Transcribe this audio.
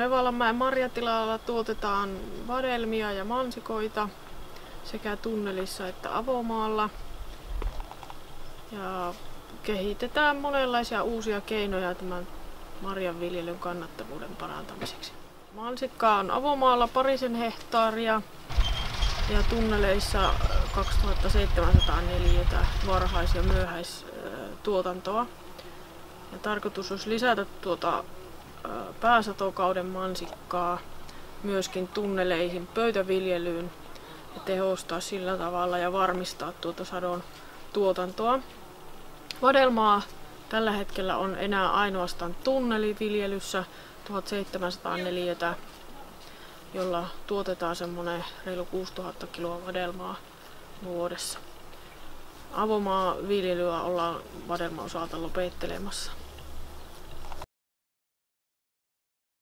Levalanmäen marjatilalla tuotetaan vadelmia ja mansikoita sekä tunnelissa että avomaalla. Ja kehitetään monenlaisia uusia keinoja tämän marjanviljelyn kannattavuuden parantamiseksi. Mansikkaa on avomaalla parisen hehtaaria ja tunneleissa 2700 neliötä varhais- ja myöhäistuotantoa. Ja tarkoitus olisi lisätä tuota pääsatokauden mansikkaa myöskin tunneleihin pöytäviljelyyn ja tehostaa sillä tavalla ja varmistaa tuota sadon tuotantoa. Vadelmaa tällä hetkellä on enää ainoastaan tunneliviljelyssä 1700 neliötä, jolla tuotetaan semmoinen reilu 6000 kiloa vadelmaa vuodessa. Avomaa viljelyä ollaan vadelman osalta lopettelemassa.